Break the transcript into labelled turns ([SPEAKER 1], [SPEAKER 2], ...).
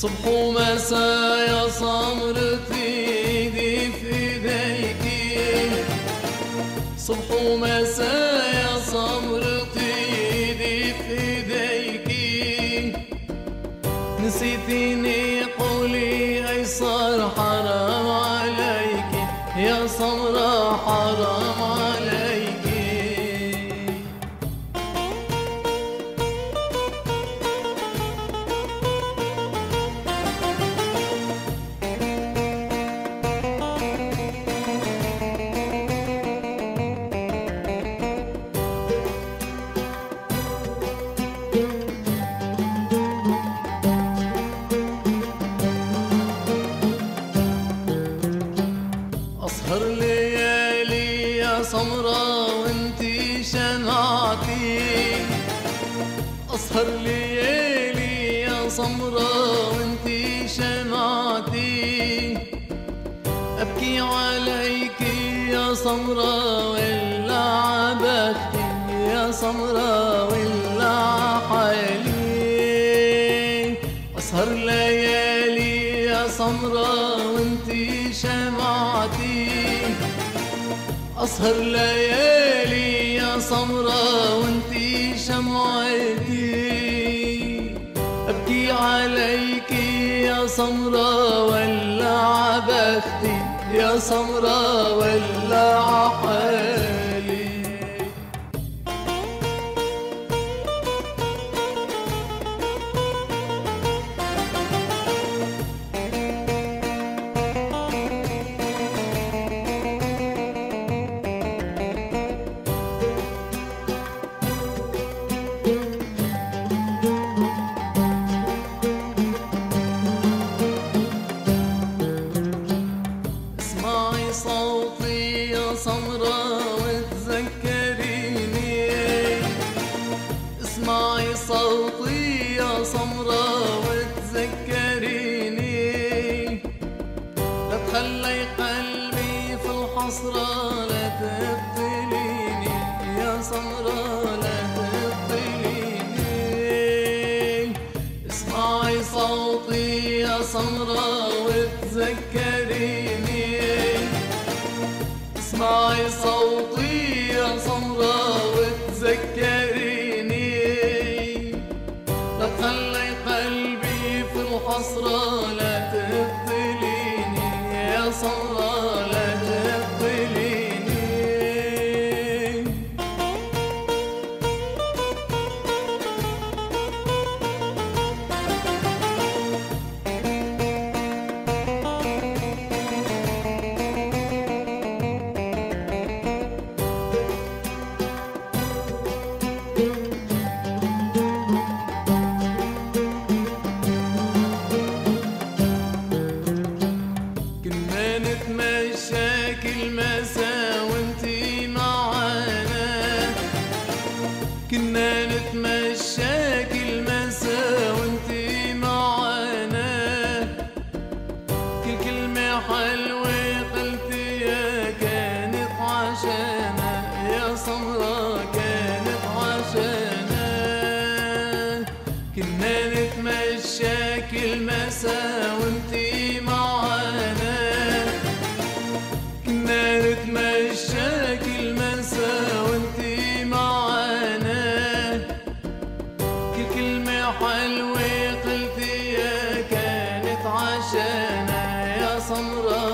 [SPEAKER 1] صبح ومساء يا صمرتي ايدي في ايديكي صبح ومساء يا صمرتي ايدي في ايديكي نسيتيني قولي أسهر ليالي يا سمرة وانتي شمعتي أسهر ليالي يا سمرة وانتي شمعتي أبكي عليك يا سمرة ولا عبختي يا سمرة ولا شمعتي أسهر ليالي يا سمرة وانتي شمعتي. أبكي عليك يا سمرة ولا عبختي. يا سمرة ولا حالي الحسرة لا يا سمرة لا تبتليني. اسمعي صوتي يا سمرة وتذكريني نتمشى كل مساء وانتي معانا. كل كلمة حلوة قلتيها كانت عشانا يا سمرة